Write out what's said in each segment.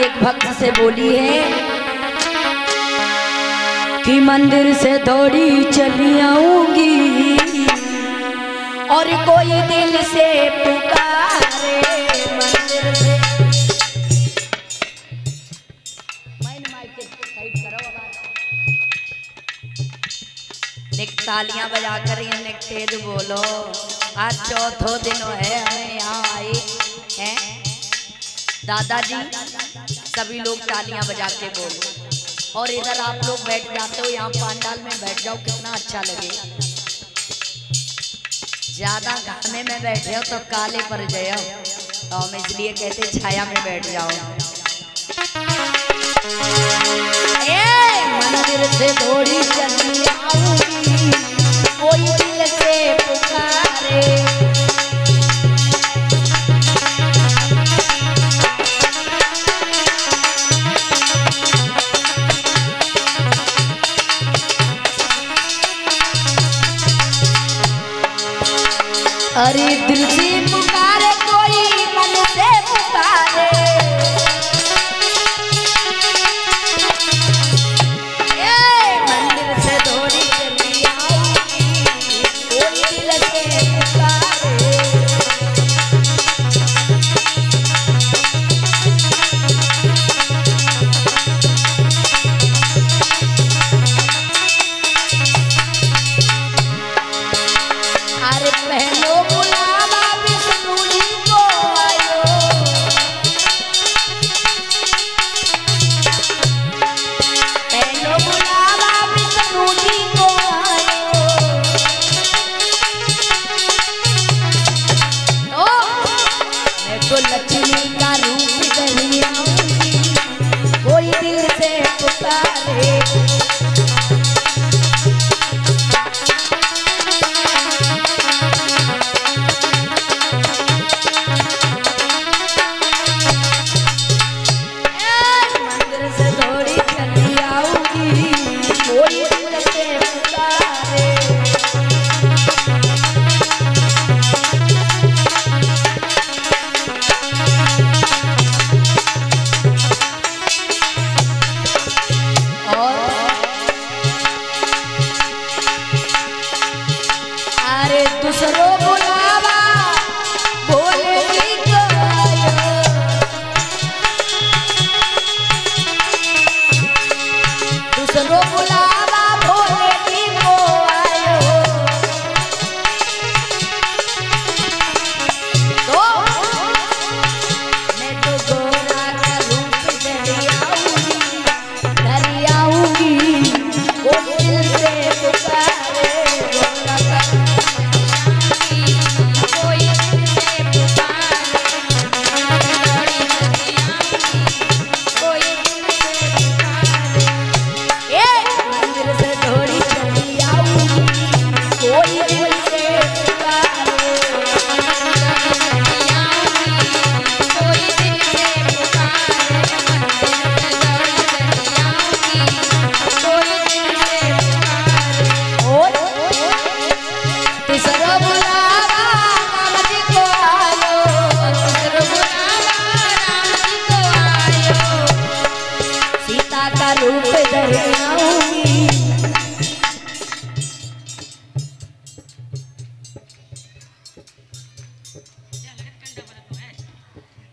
एक भक्त से बोली है कि मंदिर से दौड़ी चली आऊँगी और कोई दिल से पुकारे तालियाँ बजा कर तेज बोलो। आज चौथो दिन है, हमें यहाँ आए हैं। दादाजी सभी लोग तालियाँ बजा के बोलो। और इधर आप लोग बैठ जाते हो, यहाँ पांडाल में बैठ जाओ, कितना अच्छा लगे। ज़्यादा घाने में बैठे हो तो काले पर जाओ तो हम इसलिए कहते छाया में बैठ जाओ। अरे दिल से पुकारे का रूप धरी कोई दिल से पुकारे cerró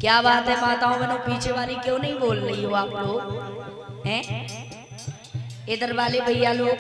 क्या बात है माताओं बहनों? पीछे वाली क्यों नहीं बोल रही हो आप लोग? हैं? इधर वाले भैया लोग